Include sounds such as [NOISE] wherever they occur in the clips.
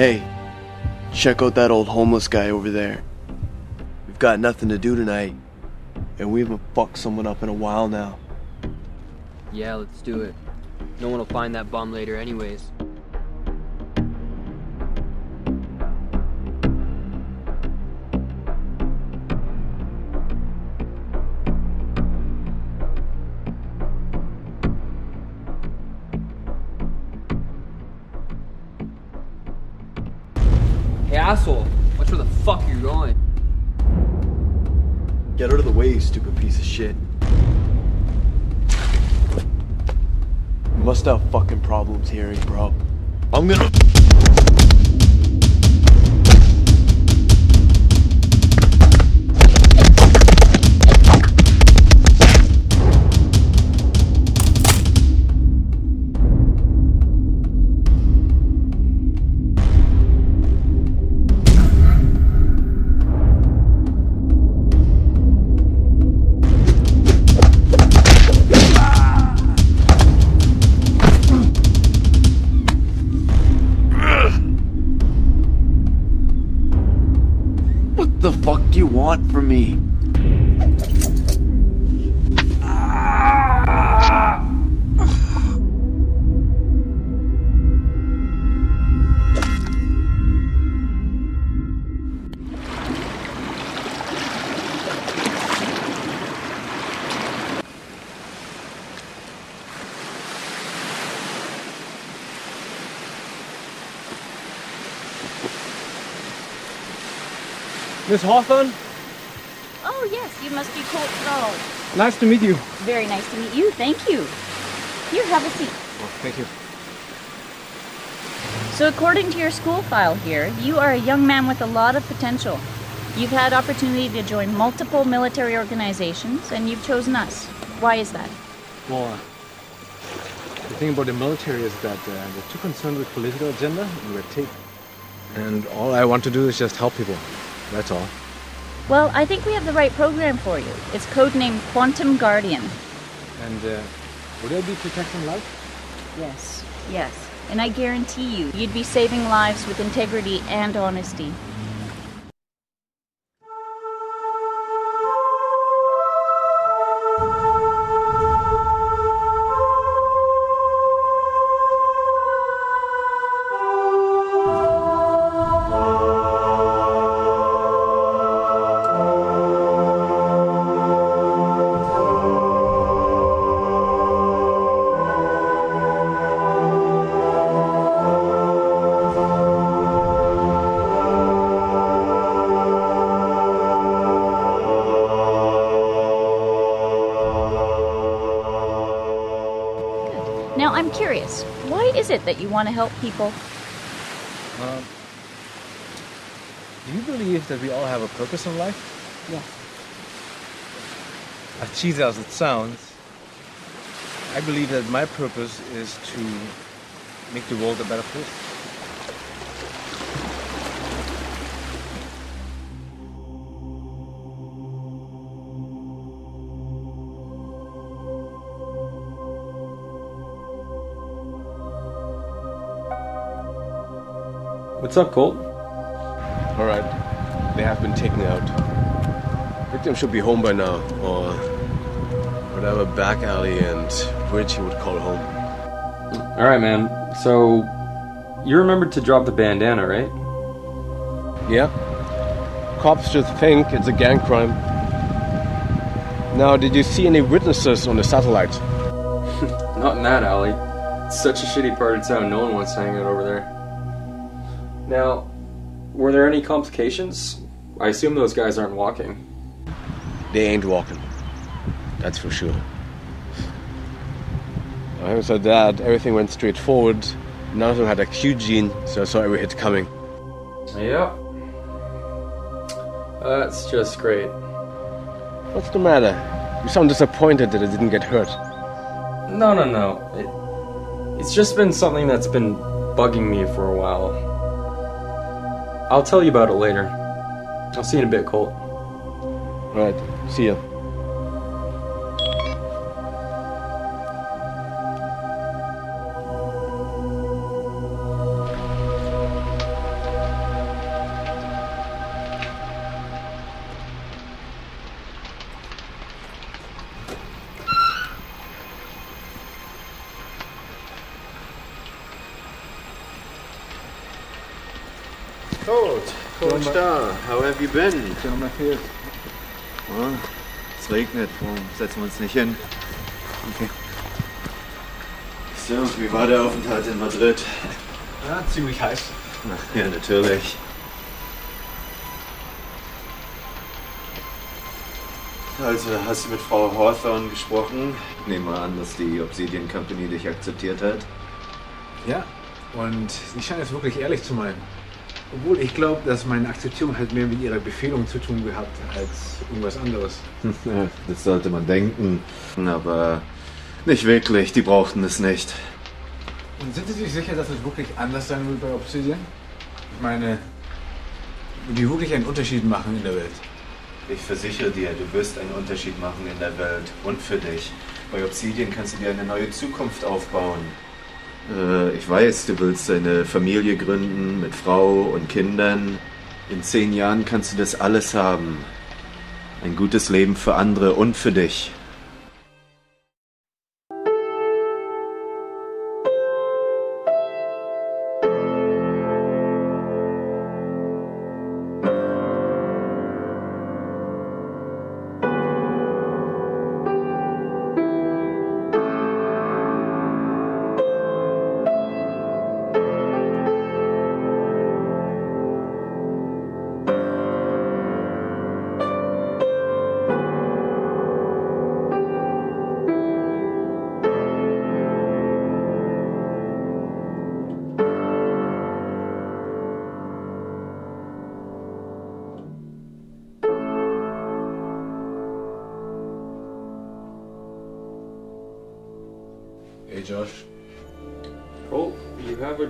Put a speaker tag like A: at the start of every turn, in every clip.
A: Hey, check out that old homeless guy over there. We've got nothing to do tonight, and we haven't fucked someone up in a while now.
B: Yeah, let's do it. No one will find that bum later anyways. Asshole, watch where the fuck you're going.
A: Get out of the way, you stupid piece of shit. You must have fucking problems hearing, bro. I'm gonna.
C: Miss Hawthorne,
D: Oh, yes, you must be Colt Thrall.
C: nice to meet you.
D: Very nice to meet you. Thank you. Here, have a seat.
C: thank you.
D: So, according to your school file here, you are a young man with a lot of potential. You've had opportunity to join multiple military organizations, and you've chosen us. Why is that?
C: Well, uh, the thing about the military is that uh, they're too concerned with political agenda and red tape. And all I want to do is just help people. That's all.
D: Well, I think we have the right program for you. It's codenamed Quantum Guardian.
C: And uh, would I be protecting life?
D: Yes, yes. And I guarantee you, you'd be saving lives with integrity and honesty. Is it that you want to help people?
C: Um, do you believe that we all have a purpose in life?
D: Yes.
C: As cheesy as it sounds, I believe that my purpose is to make the world a better place.
E: What's up, Colt?
F: All right, they have been taken out. Victim should be home by now, or whatever back alley and bridge he would call home.
E: All right, man. So, you remembered to drop the bandana, right?
F: Yeah? Cops just think it's a gang crime. Now, did you see any witnesses on the satellite? [LAUGHS]
E: Not in that alley. It's such a shitty part of town. No one wants to hang out over there. Now, were there any complications? I assume those guys aren't walking.
F: They ain't walking. That's for sure. Having said that, everything went straight forward. None of them had a Q gene, so I saw every hit coming.
E: Yeah. That's just great.
F: What's the matter? You sound disappointed that it didn't get hurt.
E: No, no, no. It, it's just been something that's been bugging me for a while. I'll tell you about it later. I'll see you in a bit, Colt.
F: Right, see ya.
G: Coach, Coach da, how have you been?
C: Mal fehlt.
G: Oh, es regnet, warum setzen wir uns nicht hin?
C: Okay.
G: So, wie war der Aufenthalt in Madrid?
C: Ja, ziemlich heiß.
G: Ach, ja, natürlich. Also, hast du mit Frau Hawthorne gesprochen? Ich nehme mal an, dass die Obsidian Company dich akzeptiert hat.
C: Ja, und sie scheint es wirklich ehrlich zu meinen. Obwohl ich glaube, dass meine Akzeptierung halt mehr mit ihrer Befehlung zu tun gehabt als irgendwas anderes. [LAUGHS]
G: Das sollte man denken, aber nicht wirklich, die brauchten es nicht.
C: Und sind Sie sich sicher, dass es wirklich anders sein wird bei Obsidian? Ich meine, die wirklich einen Unterschied machen in der Welt.
G: Ich versichere dir, du wirst einen Unterschied machen in der Welt und für dich. Bei Obsidian kannst du dir eine neue Zukunft aufbauen. Äh, ich weiß, du willst eine Familie gründen mit Frau und Kindern. In zehn Jahren kannst du das alles haben. Ein gutes Leben für andere und für dich.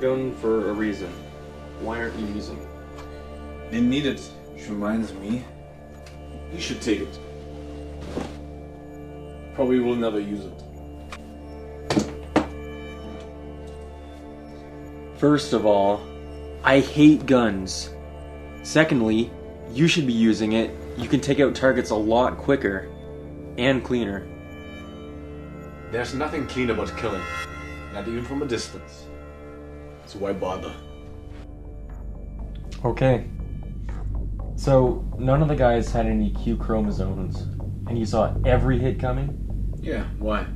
H: Gun for a reason. Why aren't you using it?
C: didn't need it, which reminds me, you should take it. Probably will never use it.
E: First of all, I hate guns. Secondly, you should be using it. You can take out targets a lot quicker and cleaner.
C: There's nothing clean about killing, not even from a distance. So why bother?
E: Okay. So, none of the guys had any Q chromosomes, and you saw every hit coming?
C: Yeah, why?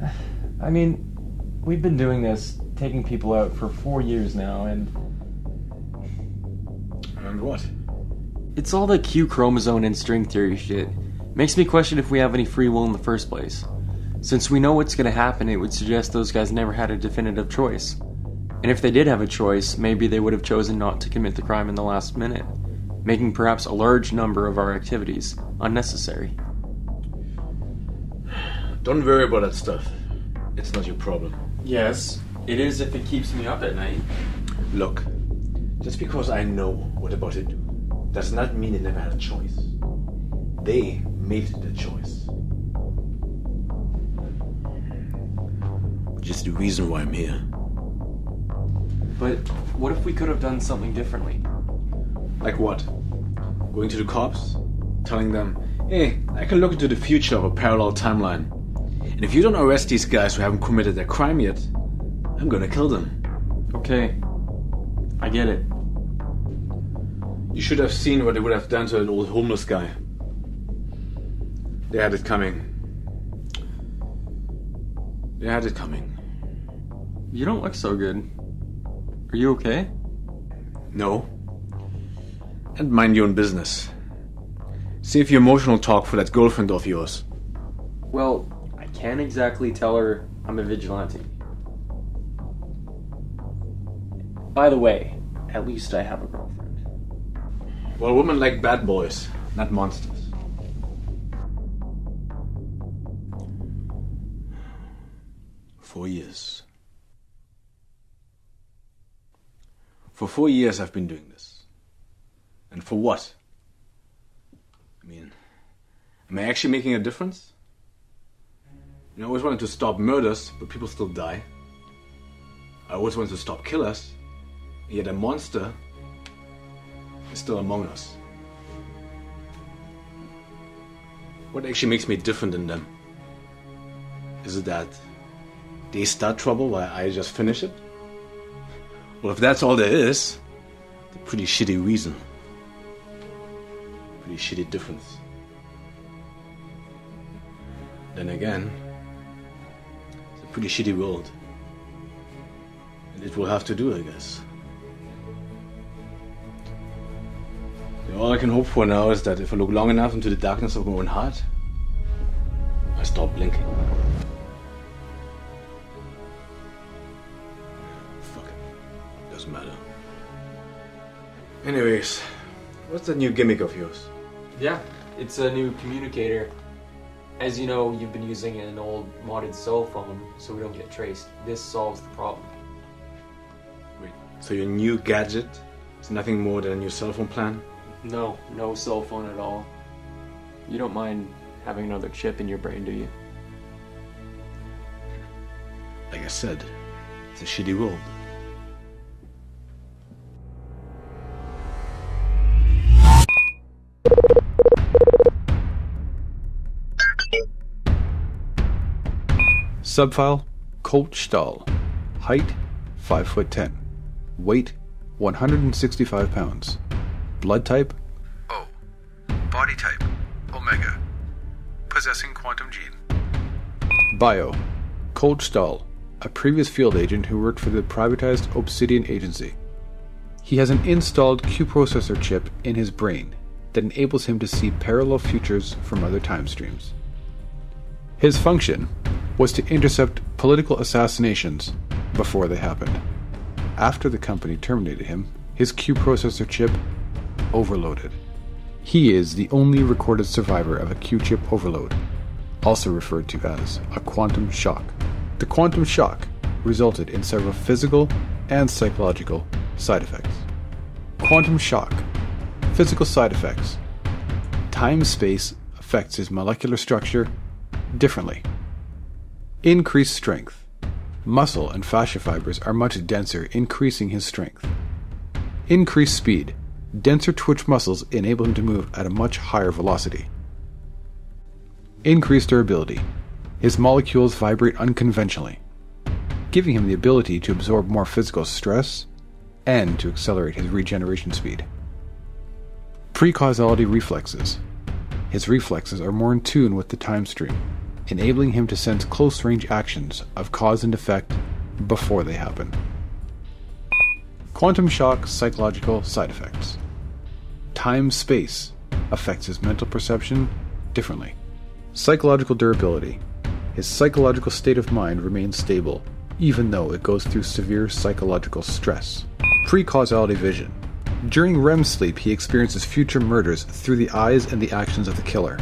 C: [SIGHS]
E: I mean, we've been doing this, taking people out for four years now, and
C: And what?
E: it's all the Q chromosome and string theory shit. Makes me question if we have any free will in the first place. Since we know what's gonna happen, it would suggest those guys never had a definitive choice. And if they did have a choice, maybe they would have chosen not to commit the crime in the last minute, making perhaps a large number of our activities unnecessary.
C: Don't worry about that stuff. It's not your problem.
E: Yes, it is if it keeps me up at night.
C: Look, just because I know what about to do does not mean they never had a choice. They made the choice. Which is the reason why I'm here.
E: But what if we could have done something differently?
C: Like what? Going to the cops? Telling them, hey, I can look into the future of a parallel timeline. And if you don't arrest these guys who haven't committed their crime yet, I'm gonna kill them.
E: Okay, I get it.
C: You should have seen what they would have done to that old homeless guy. They had it coming. They had it coming.
E: You don't look so good. Are you okay?
C: No. And mind your own business. Save your emotional talk for that girlfriend of yours.
E: Well, I can't exactly tell her I'm a vigilante. By the way, at least I have a girlfriend.
C: Well, women like bad boys, not monsters. Four years. For four years I've been doing this. And for what? I mean, am I actually making a difference? You know, I always wanted to stop murders, but people still die. I always wanted to stop killers, yet a monster is still among us. What actually makes me different than them? Is it that they start trouble while I just finish it? Well, if that's all there is, it's a pretty shitty reason. Pretty shitty difference. Then again, it's a pretty shitty world. And it will have to do, I guess. All I can hope for now is that if I look long enough into the darkness of my own heart, I stop blinking. Anyways, what's that new gimmick of yours?
E: Yeah, it's a new communicator. As you know, you've been using an old modded cell phone, so we don't get traced. This solves the problem.
C: Wait, so your new gadget is nothing more than a new cell phone plan?
E: No, no cell phone at all. You don't mind having another chip in your brain, do you?
C: Like I said, it's a shitty world.
I: Subfile Colt Stahl. Height 5 foot 10. Weight 165 pounds. Blood type O. Body type Omega. Possessing quantum gene. Bio Colt Stahl, a previous field agent who worked for the privatized Obsidian Agency. He has an installed Q processor chip in his brain that enables him to see parallel futures from other time streams. His function was to intercept political assassinations before they happened. After the company terminated him, his Q processor chip overloaded. He is the only recorded survivor of a Q chip overload, also referred to as a quantum shock. The quantum shock resulted in several physical and psychological side effects. Quantum shock, physical side effects. Time space affects his molecular structure differently. Increased strength. Muscle and fascia fibers are much denser, increasing his strength. Increased speed. Denser twitch muscles enable him to move at a much higher velocity. Increased durability. His molecules vibrate unconventionally, giving him the ability to absorb more physical stress and to accelerate his regeneration speed. Precausality reflexes. His reflexes are more in tune with the time stream, enabling him to sense close range actions of cause and effect before they happen. Quantum shock psychological side effects. Time space affects his mental perception differently. Psychological durability. His psychological state of mind remains stable, even though it goes through severe psychological stress. Pre causality vision. During REM sleep, he experiences future murders through the eyes and the actions of the killer.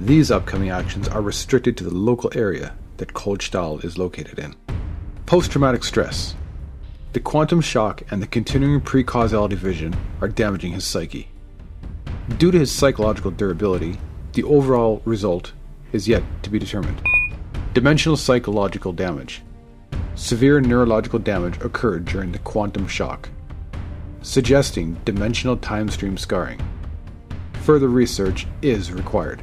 I: These upcoming actions are restricted to the local area that Colt is located in. Post traumatic stress. The quantum shock and the continuing precausality vision are damaging his psyche. Due to his psychological durability, the overall result is yet to be determined. Dimensional psychological damage. Severe neurological damage occurred during the quantum shock, suggesting dimensional time stream scarring. Further research is required.